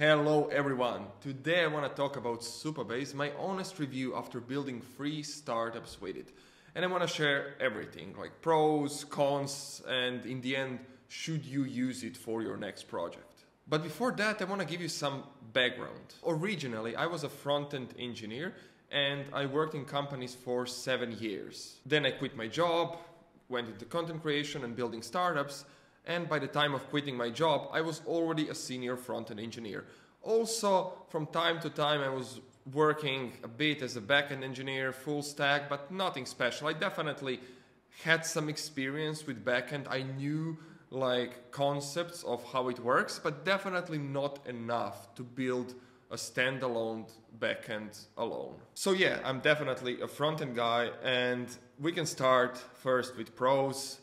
Hello everyone! Today I want to talk about Supabase, my honest review after building three startups with it. And I want to share everything like pros, cons, and in the end, should you use it for your next project. But before that, I want to give you some background. Originally, I was a front end engineer and I worked in companies for seven years. Then I quit my job, went into content creation and building startups and by the time of quitting my job, I was already a senior front-end engineer. Also, from time to time, I was working a bit as a back-end engineer, full stack, but nothing special. I definitely had some experience with backend. I knew like concepts of how it works, but definitely not enough to build a standalone backend alone. So yeah, I'm definitely a front-end guy and we can start first with pros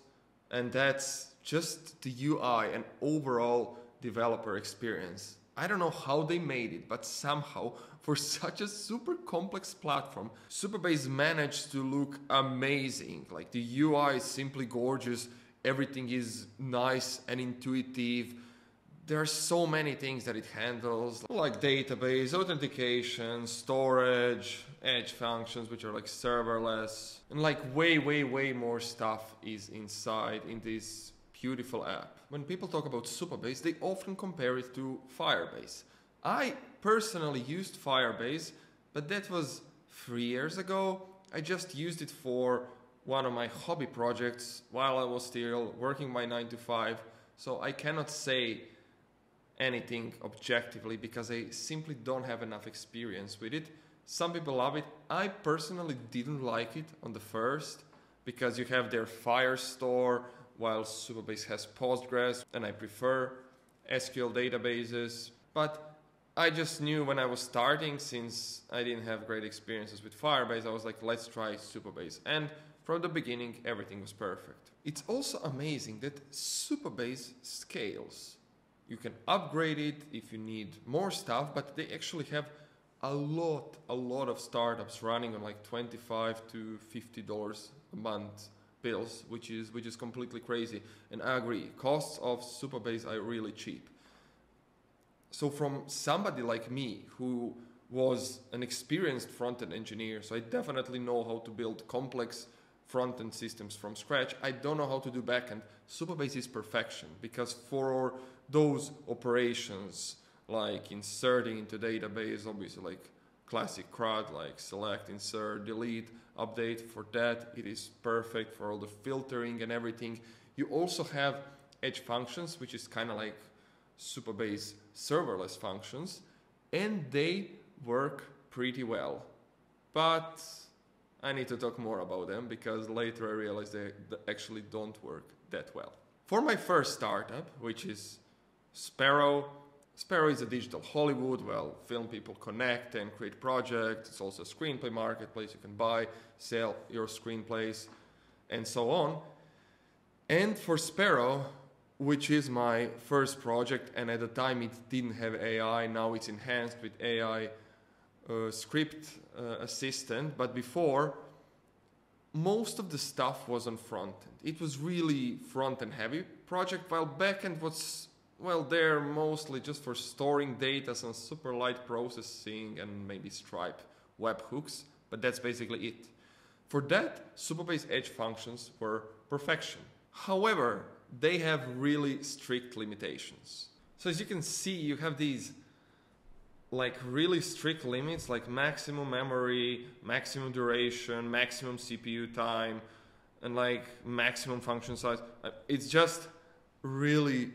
and that's just the UI and overall developer experience. I don't know how they made it, but somehow for such a super complex platform, Supabase managed to look amazing. Like the UI is simply gorgeous, everything is nice and intuitive. There are so many things that it handles, like database, authentication, storage, edge functions, which are like serverless, and like way, way, way more stuff is inside in this beautiful app. When people talk about Supabase, they often compare it to Firebase. I personally used Firebase, but that was three years ago. I just used it for one of my hobby projects while I was still working my 9 to 5. So I cannot say anything objectively because I simply don't have enough experience with it. Some people love it. I personally didn't like it on the first because you have their Firestore while Supabase has Postgres and I prefer SQL databases. But I just knew when I was starting, since I didn't have great experiences with Firebase, I was like, let's try Supabase. And from the beginning, everything was perfect. It's also amazing that Supabase scales. You can upgrade it if you need more stuff, but they actually have a lot, a lot of startups running on like 25 to $50 a month bills, which is which is completely crazy. And I agree, costs of Supabase are really cheap. So from somebody like me who was an experienced front-end engineer, so I definitely know how to build complex front-end systems from scratch. I don't know how to do backend. Supabase is perfection because for those operations like inserting into database, obviously like classic CRUD like select, insert, delete, update. For that, it is perfect for all the filtering and everything. You also have edge functions, which is kind of like Supabase serverless functions, and they work pretty well. But I need to talk more about them because later I realized they actually don't work that well. For my first startup, which is Sparrow, Sparrow is a digital Hollywood. Well, film people connect and create projects. It's also a screenplay marketplace. You can buy, sell your screenplays, and so on. And for Sparrow, which is my first project, and at the time it didn't have AI. Now it's enhanced with AI uh, script uh, assistant. But before, most of the stuff was on front end. It was really front end heavy project, while back end was well, they're mostly just for storing data, some super light processing, and maybe Stripe webhooks, but that's basically it. For that, Supabase Edge functions were perfection. However, they have really strict limitations. So as you can see, you have these like really strict limits like maximum memory, maximum duration, maximum CPU time, and like maximum function size. Uh, it's just really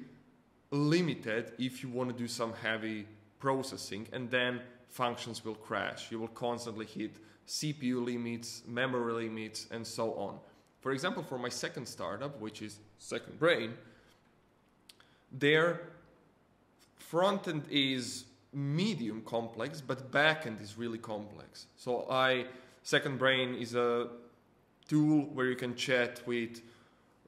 limited if you want to do some heavy processing and then functions will crash. You will constantly hit CPU limits, memory limits, and so on. For example, for my second startup, which is Second Brain, their front end is medium complex, but back end is really complex. So I Second Brain is a tool where you can chat with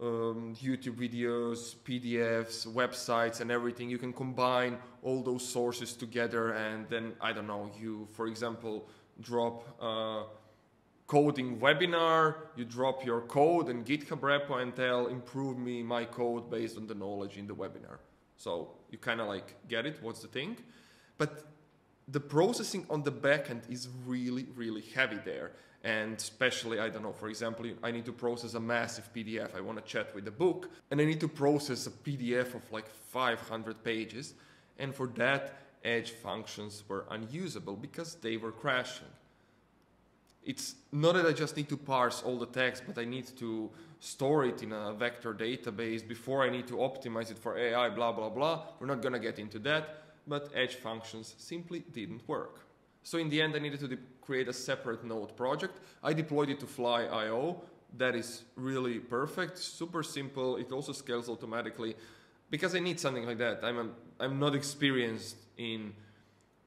um, YouTube videos, PDFs, websites, and everything. You can combine all those sources together, and then I don't know. You, for example, drop a coding webinar. You drop your code in GitHub repo and tell improve me my code based on the knowledge in the webinar. So you kind of like get it. What's the thing? But the processing on the backend is really, really heavy there. And especially, I don't know, for example, I need to process a massive PDF. I want to chat with the book, and I need to process a PDF of like 500 pages. And for that, Edge functions were unusable because they were crashing. It's not that I just need to parse all the text, but I need to store it in a vector database before I need to optimize it for AI, blah, blah, blah. We're not going to get into that, but Edge functions simply didn't work. So in the end, I needed to create a separate node project. I deployed it to Fly.io. That is really perfect, super simple. It also scales automatically because I need something like that. I'm, a, I'm not experienced in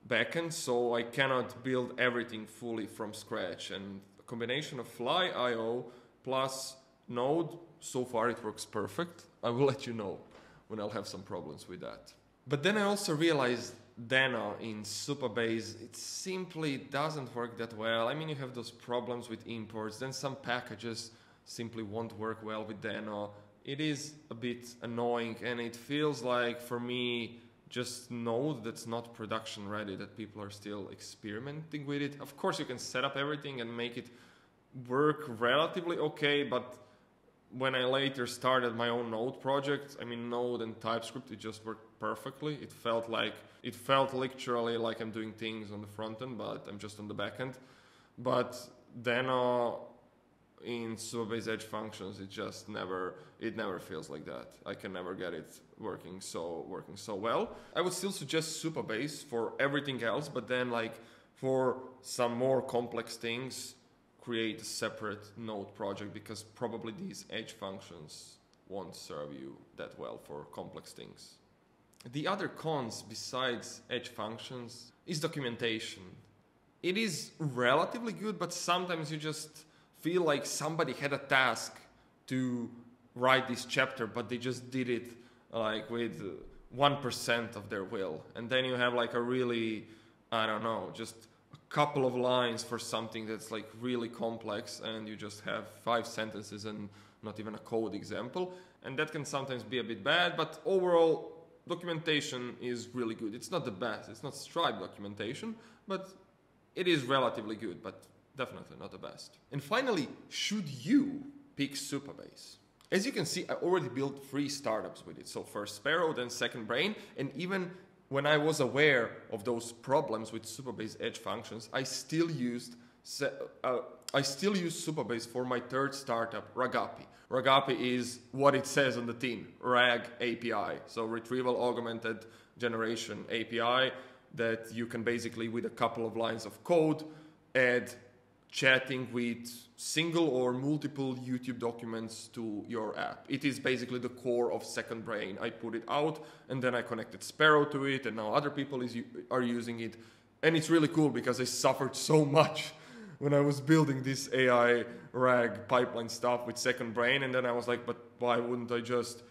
backend, so I cannot build everything fully from scratch. And a combination of Fly.io plus Node, so far it works perfect. I will let you know when I'll have some problems with that. But then I also realized Deno in Supabase, it simply doesn't work that well. I mean, you have those problems with imports, then some packages simply won't work well with Deno. It is a bit annoying and it feels like for me, just Deno that's not production ready, that people are still experimenting with it. Of course, you can set up everything and make it work relatively okay, but when I later started my own Node project, I mean Node and TypeScript, it just worked perfectly. It felt like it felt literally like I'm doing things on the front end, but I'm just on the back end. But then uh, in Supabase Edge functions, it just never it never feels like that. I can never get it working so working so well. I would still suggest Supabase for everything else, but then like for some more complex things, create a separate node project because probably these edge functions won't serve you that well for complex things. The other cons besides edge functions is documentation. It is relatively good, but sometimes you just feel like somebody had a task to write this chapter, but they just did it like with 1% of their will. And then you have like a really, I don't know, just couple of lines for something that's like really complex and you just have five sentences and not even a code example. And that can sometimes be a bit bad but overall documentation is really good. It's not the best. It's not stripe documentation but it is relatively good but definitely not the best. And finally should you pick supabase as you can see i already built three startups with it. So first sparrow then second brain and even when I was aware of those problems with Supabase Edge functions, I still used uh, I still use Supabase for my third startup, Ragapi. Ragapi is what it says on the tin, RAG API, so Retrieval Augmented Generation API that you can basically, with a couple of lines of code, add chatting with single or multiple YouTube documents to your app. It is basically the core of Second Brain. I put it out and then I connected Sparrow to it and now other people is, are using it. And it's really cool because I suffered so much when I was building this AI RAG pipeline stuff with Second Brain. And then I was like, but why wouldn't I just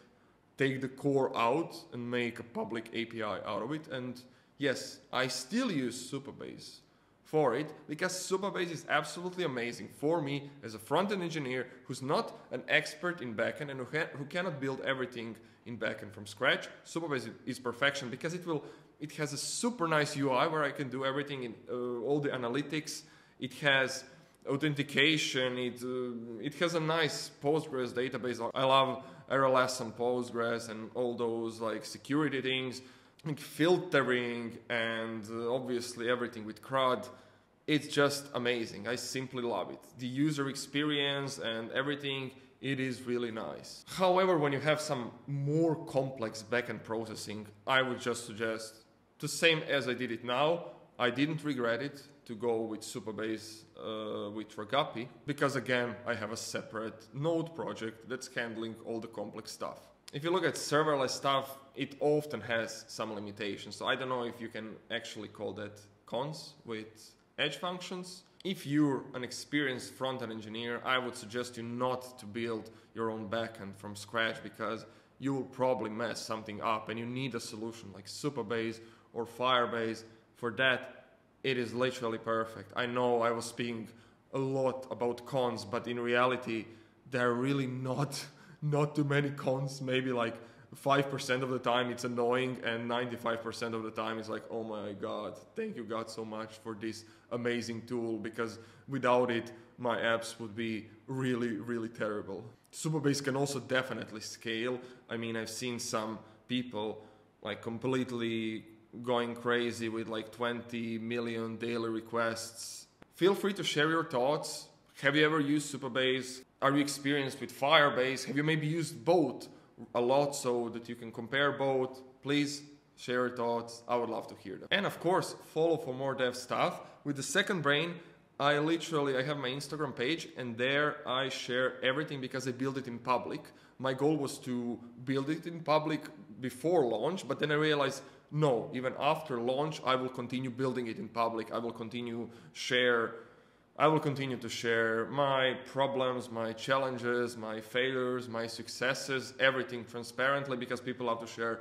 take the core out and make a public API out of it? And yes, I still use Supabase for it because Supabase is absolutely amazing for me as a front-end engineer who's not an expert in backend and who, who cannot build everything in backend from scratch. Supabase is perfection because it will it has a super nice UI where I can do everything in uh, all the analytics. It has authentication. It uh, it has a nice Postgres database. I love RLS and Postgres and all those like security things filtering and uh, obviously everything with CRUD. It's just amazing. I simply love it. The user experience and everything, it is really nice. However, when you have some more complex backend processing, I would just suggest the same as I did it now. I didn't regret it to go with Supabase uh, with Ragapi because again, I have a separate node project that's handling all the complex stuff. If you look at serverless stuff, it often has some limitations. So I don't know if you can actually call that cons with edge functions. If you're an experienced front-end engineer, I would suggest you not to build your own backend from scratch because you will probably mess something up and you need a solution like Supabase or Firebase. For that, it is literally perfect. I know I was speaking a lot about cons, but in reality, they're really not not too many cons, maybe like 5% of the time it's annoying and 95% of the time it's like oh my god thank you god so much for this amazing tool because without it my apps would be really really terrible. Supabase can also definitely scale. I mean i've seen some people like completely going crazy with like 20 million daily requests. Feel free to share your thoughts. Have you ever used supabase are you experienced with firebase have you maybe used both a lot so that you can compare both. Please share your thoughts. I would love to hear them. And of course, follow for more dev stuff. With the second brain, I literally I have my Instagram page and there I share everything because I build it in public. My goal was to build it in public before launch, but then I realized no, even after launch I will continue building it in public. I will continue share I will continue to share my problems, my challenges, my failures, my successes, everything transparently because people love to share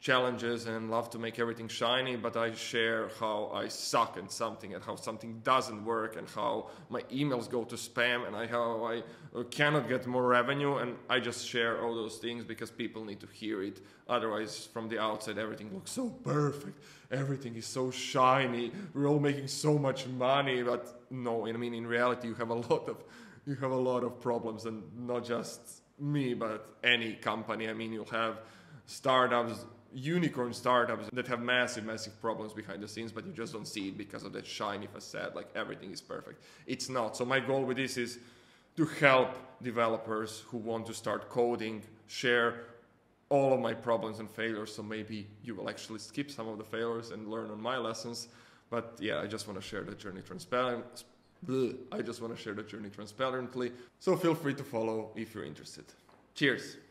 challenges and love to make everything shiny, but I share how I suck at something and how something doesn't work and how my emails go to spam and I, how I uh, cannot get more revenue and I just share all those things because people need to hear it. Otherwise, from the outside, everything looks so perfect. Everything is so shiny. We're all making so much money, but no, I mean, in reality, you have a lot of, you have a lot of problems and not just me, but any company. I mean, you'll have startups unicorn startups that have massive, massive problems behind the scenes, but you just don't see it because of that shiny facade, like everything is perfect. It's not. So my goal with this is to help developers who want to start coding share all of my problems and failures. So maybe you will actually skip some of the failures and learn on my lessons. But yeah, I just want to share the journey transparent. I just want to share the journey transparently. So feel free to follow if you're interested. Cheers.